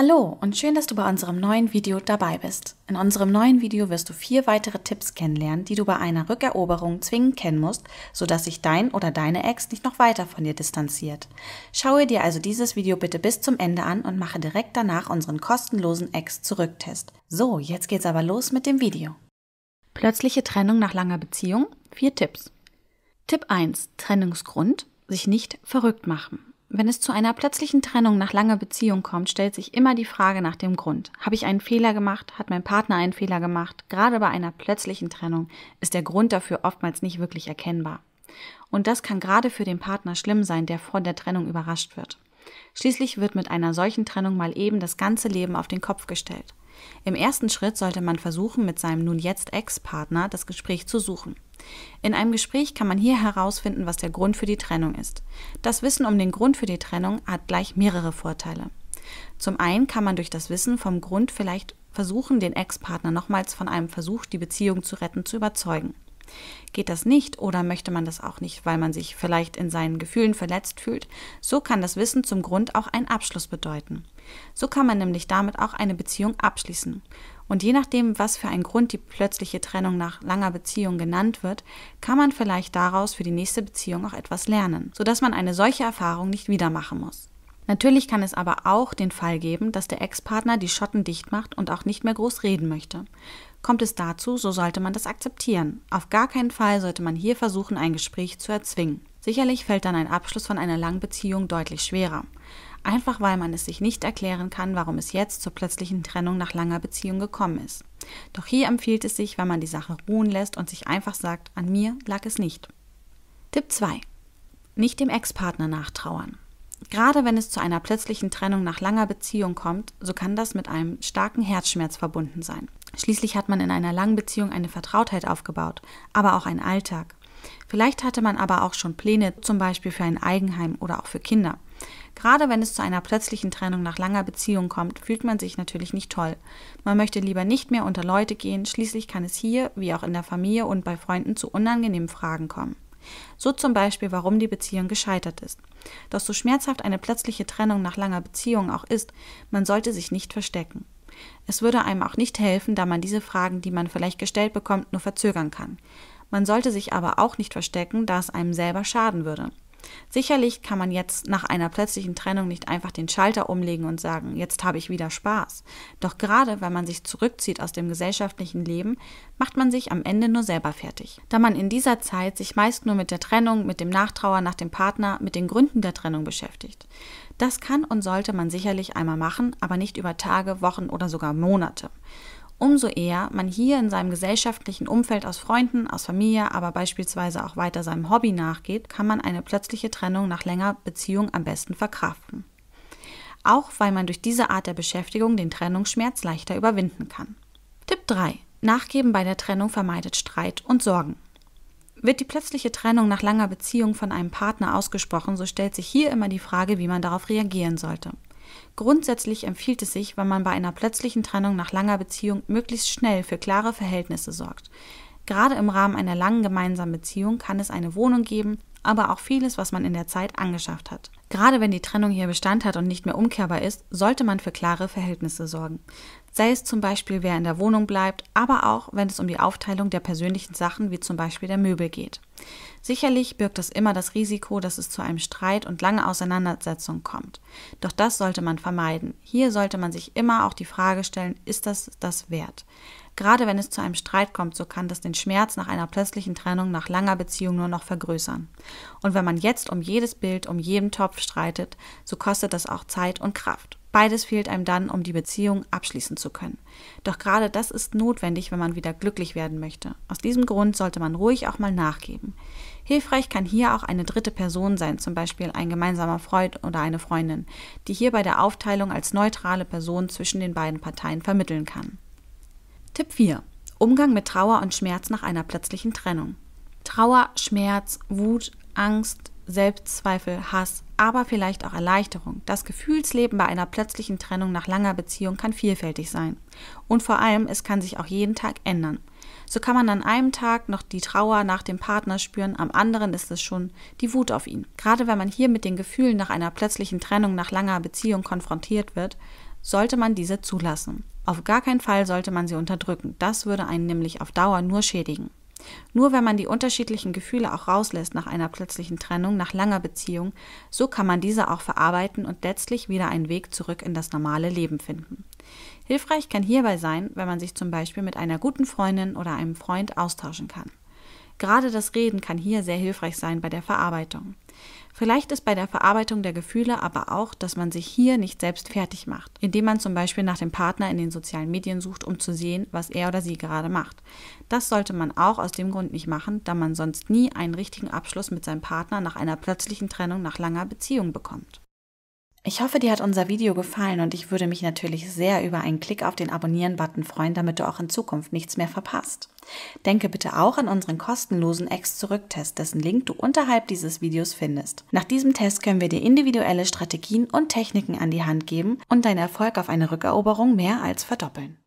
Hallo und schön, dass du bei unserem neuen Video dabei bist. In unserem neuen Video wirst du vier weitere Tipps kennenlernen, die du bei einer Rückeroberung zwingend kennen musst, sodass sich dein oder deine Ex nicht noch weiter von dir distanziert. Schaue dir also dieses Video bitte bis zum Ende an und mache direkt danach unseren kostenlosen Ex-Zurücktest. So, jetzt geht's aber los mit dem Video. Plötzliche Trennung nach langer Beziehung? Vier Tipps. Tipp 1. Trennungsgrund. Sich nicht verrückt machen. Wenn es zu einer plötzlichen Trennung nach langer Beziehung kommt, stellt sich immer die Frage nach dem Grund. Habe ich einen Fehler gemacht? Hat mein Partner einen Fehler gemacht? Gerade bei einer plötzlichen Trennung ist der Grund dafür oftmals nicht wirklich erkennbar. Und das kann gerade für den Partner schlimm sein, der vor der Trennung überrascht wird. Schließlich wird mit einer solchen Trennung mal eben das ganze Leben auf den Kopf gestellt. Im ersten Schritt sollte man versuchen, mit seinem nun jetzt Ex-Partner das Gespräch zu suchen. In einem Gespräch kann man hier herausfinden, was der Grund für die Trennung ist. Das Wissen um den Grund für die Trennung hat gleich mehrere Vorteile. Zum einen kann man durch das Wissen vom Grund vielleicht versuchen, den Ex-Partner nochmals von einem Versuch, die Beziehung zu retten, zu überzeugen. Geht das nicht oder möchte man das auch nicht, weil man sich vielleicht in seinen Gefühlen verletzt fühlt, so kann das Wissen zum Grund auch einen Abschluss bedeuten. So kann man nämlich damit auch eine Beziehung abschließen. Und je nachdem, was für ein Grund die plötzliche Trennung nach langer Beziehung genannt wird, kann man vielleicht daraus für die nächste Beziehung auch etwas lernen, sodass man eine solche Erfahrung nicht wieder machen muss. Natürlich kann es aber auch den Fall geben, dass der Ex-Partner die Schotten dicht macht und auch nicht mehr groß reden möchte. Kommt es dazu, so sollte man das akzeptieren. Auf gar keinen Fall sollte man hier versuchen, ein Gespräch zu erzwingen. Sicherlich fällt dann ein Abschluss von einer langen Beziehung deutlich schwerer. Einfach weil man es sich nicht erklären kann, warum es jetzt zur plötzlichen Trennung nach langer Beziehung gekommen ist. Doch hier empfiehlt es sich, wenn man die Sache ruhen lässt und sich einfach sagt, an mir lag es nicht. Tipp 2. Nicht dem Ex-Partner nachtrauern. Gerade wenn es zu einer plötzlichen Trennung nach langer Beziehung kommt, so kann das mit einem starken Herzschmerz verbunden sein. Schließlich hat man in einer langen Beziehung eine Vertrautheit aufgebaut, aber auch einen Alltag. Vielleicht hatte man aber auch schon Pläne, zum Beispiel für ein Eigenheim oder auch für Kinder. Gerade wenn es zu einer plötzlichen Trennung nach langer Beziehung kommt, fühlt man sich natürlich nicht toll. Man möchte lieber nicht mehr unter Leute gehen, schließlich kann es hier, wie auch in der Familie und bei Freunden, zu unangenehmen Fragen kommen. So zum Beispiel, warum die Beziehung gescheitert ist. Doch so schmerzhaft eine plötzliche Trennung nach langer Beziehung auch ist, man sollte sich nicht verstecken. Es würde einem auch nicht helfen, da man diese Fragen, die man vielleicht gestellt bekommt, nur verzögern kann. Man sollte sich aber auch nicht verstecken, da es einem selber schaden würde. Sicherlich kann man jetzt nach einer plötzlichen Trennung nicht einfach den Schalter umlegen und sagen, jetzt habe ich wieder Spaß. Doch gerade wenn man sich zurückzieht aus dem gesellschaftlichen Leben, macht man sich am Ende nur selber fertig. Da man in dieser Zeit sich meist nur mit der Trennung, mit dem Nachtrauer nach dem Partner, mit den Gründen der Trennung beschäftigt. Das kann und sollte man sicherlich einmal machen, aber nicht über Tage, Wochen oder sogar Monate. Umso eher man hier in seinem gesellschaftlichen Umfeld aus Freunden, aus Familie, aber beispielsweise auch weiter seinem Hobby nachgeht, kann man eine plötzliche Trennung nach länger Beziehung am besten verkraften. Auch weil man durch diese Art der Beschäftigung den Trennungsschmerz leichter überwinden kann. Tipp 3. Nachgeben bei der Trennung vermeidet Streit und Sorgen. Wird die plötzliche Trennung nach langer Beziehung von einem Partner ausgesprochen, so stellt sich hier immer die Frage, wie man darauf reagieren sollte. Grundsätzlich empfiehlt es sich, wenn man bei einer plötzlichen Trennung nach langer Beziehung möglichst schnell für klare Verhältnisse sorgt. Gerade im Rahmen einer langen gemeinsamen Beziehung kann es eine Wohnung geben, aber auch vieles, was man in der Zeit angeschafft hat. Gerade wenn die Trennung hier Bestand hat und nicht mehr umkehrbar ist, sollte man für klare Verhältnisse sorgen. Sei es zum Beispiel, wer in der Wohnung bleibt, aber auch, wenn es um die Aufteilung der persönlichen Sachen wie zum Beispiel der Möbel geht. Sicherlich birgt das immer das Risiko, dass es zu einem Streit und lange Auseinandersetzungen kommt. Doch das sollte man vermeiden. Hier sollte man sich immer auch die Frage stellen, ist das das wert? Gerade wenn es zu einem Streit kommt, so kann das den Schmerz nach einer plötzlichen Trennung nach langer Beziehung nur noch vergrößern. Und wenn man jetzt um jedes Bild, um jeden Topf streitet, so kostet das auch Zeit und Kraft. Beides fehlt einem dann, um die Beziehung abschließen zu können. Doch gerade das ist notwendig, wenn man wieder glücklich werden möchte. Aus diesem Grund sollte man ruhig auch mal nachgeben. Hilfreich kann hier auch eine dritte Person sein, zum Beispiel ein gemeinsamer Freund oder eine Freundin, die hier bei der Aufteilung als neutrale Person zwischen den beiden Parteien vermitteln kann. Tipp 4. Umgang mit Trauer und Schmerz nach einer plötzlichen Trennung. Trauer, Schmerz, Wut, Angst, Selbstzweifel, Hass, aber vielleicht auch Erleichterung. Das Gefühlsleben bei einer plötzlichen Trennung nach langer Beziehung kann vielfältig sein. Und vor allem, es kann sich auch jeden Tag ändern. So kann man an einem Tag noch die Trauer nach dem Partner spüren, am anderen ist es schon die Wut auf ihn. Gerade wenn man hier mit den Gefühlen nach einer plötzlichen Trennung nach langer Beziehung konfrontiert wird, sollte man diese zulassen. Auf gar keinen Fall sollte man sie unterdrücken. Das würde einen nämlich auf Dauer nur schädigen. Nur wenn man die unterschiedlichen Gefühle auch rauslässt nach einer plötzlichen Trennung, nach langer Beziehung, so kann man diese auch verarbeiten und letztlich wieder einen Weg zurück in das normale Leben finden. Hilfreich kann hierbei sein, wenn man sich zum Beispiel mit einer guten Freundin oder einem Freund austauschen kann. Gerade das Reden kann hier sehr hilfreich sein bei der Verarbeitung. Vielleicht ist bei der Verarbeitung der Gefühle aber auch, dass man sich hier nicht selbst fertig macht, indem man zum Beispiel nach dem Partner in den sozialen Medien sucht, um zu sehen, was er oder sie gerade macht. Das sollte man auch aus dem Grund nicht machen, da man sonst nie einen richtigen Abschluss mit seinem Partner nach einer plötzlichen Trennung nach langer Beziehung bekommt. Ich hoffe, dir hat unser Video gefallen und ich würde mich natürlich sehr über einen Klick auf den Abonnieren-Button freuen, damit du auch in Zukunft nichts mehr verpasst. Denke bitte auch an unseren kostenlosen Ex-Zurück-Test, dessen Link du unterhalb dieses Videos findest. Nach diesem Test können wir dir individuelle Strategien und Techniken an die Hand geben und deinen Erfolg auf eine Rückeroberung mehr als verdoppeln.